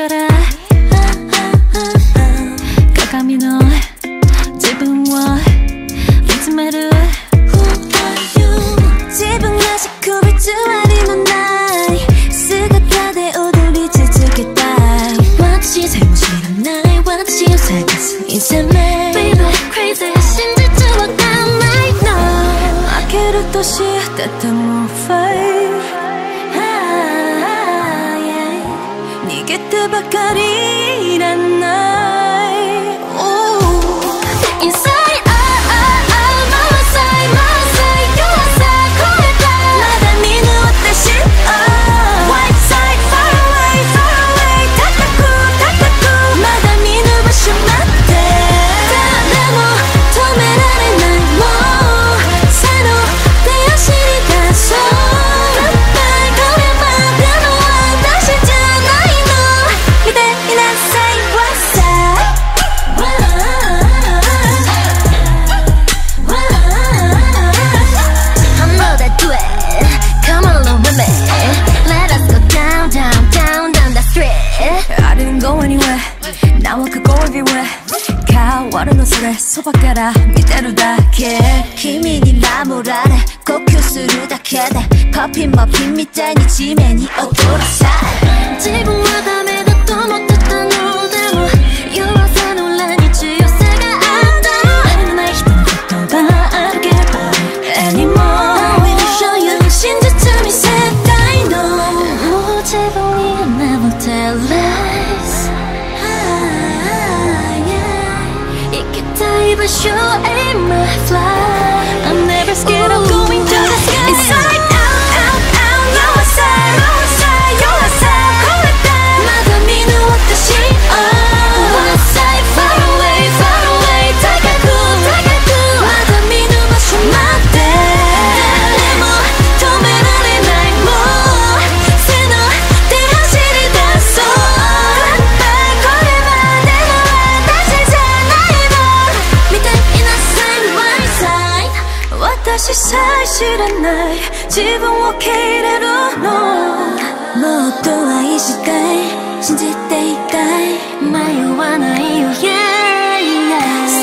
から。鏡の自分を見つめる。自分らしく偽りのない。姿で踊り続けたい。私さえも知らない。私を探す。It's a man Baby crazy. 真実わかんない。の負けると知ってても Fight 逃けてばかりいらない oh. Go anywhere Now I could go everywhere 変わるのそれそばから見てるだけ君に守られ呼吸するだけでパピンマピンみたいに地面に踊らされ自分は you ain't my fly しさえ知らない。自分を受け入れるの。もっと愛したい。信じていたい。迷わないよ。Yeah, yeah, yeah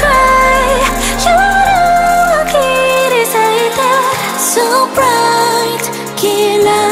cry You're り裂いた So bright キラ